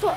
错说，